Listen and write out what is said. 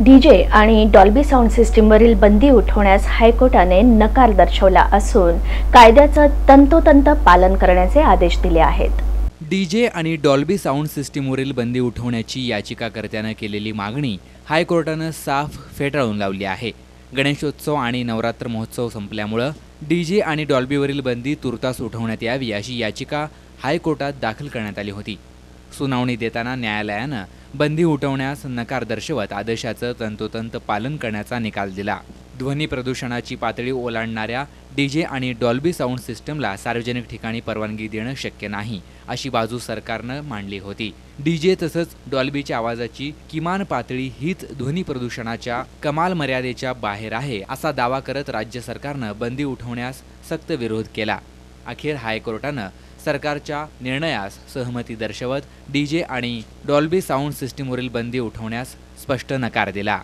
DJ आणि Dolby sound सिस्टीमवरील बंदी उठवण्यास हायकोर्टाने नकार दर्शवला असून कायद्याचं तंतोतंत पालन करण्याचे आदेश दिले आहेत. डीजे आणि डॉल्बी साऊंड सिस्टीमवरील बंदी उठवण्याची याचिकाकर्त्यानं केलेली मागणी हायकोर्टानं साफ फेटाळून लावली आहे. गणेशोत्सव आणि नवरात्र महोत्सव संपल्यामुळं डीजे आणि डॉल्बीवरील बंदी तुर्तास उठवण्यात यावी अशी याचिका हायकोर्टात दाखल करण्यात आली होती. सुनावणी देताना न्यायालयानं बंदी उठवण्यास नकार दर्शवत आदेशाचं तंतोतंत पालन करण्याचा निकाल दिला. ध्वनी प्रदूषणाची पातळी ओलांडणाऱ्या डीजे आणि डॉल्बी साऊंड सिस्टमला सार्वजनिक ठिकाणी परवानगी देणं शक्य नाही अशी बाजू सरकारनं मांडली होती. डीजे तसंच डॉल्बीच्या आवाजाची किमान पातळी हीच ध्वनी प्रदूषणाच्या कमाल मर्यादेच्या बाहेर आहे असा दावा करत राज्य सरकारनं बंदी उठवण्यास सक्त विरोध केला. अखेर हायकोर्टानं सरकारच्या निर्णयास सहमती दर्शवत डीजे आणि डॉल्बी साऊंड सिस्टीमवरील बंदी उठवण्यास स्पष्ट नकार दिला.